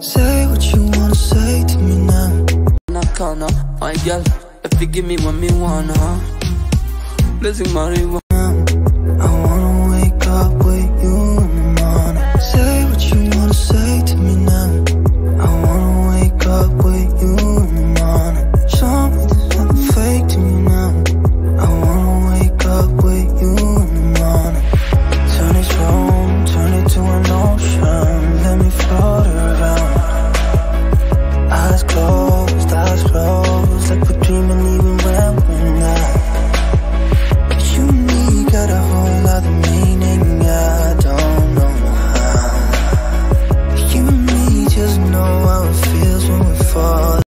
Say what you wanna say to me now. Knock on my girl. If you give me what me wanna, blessing marijuana. I wanna wake up with you in the morning. Say what you wanna say to me now. I wanna wake up with you in the morning. Show me this nothing fake to me now. I wanna wake up with you in the morning.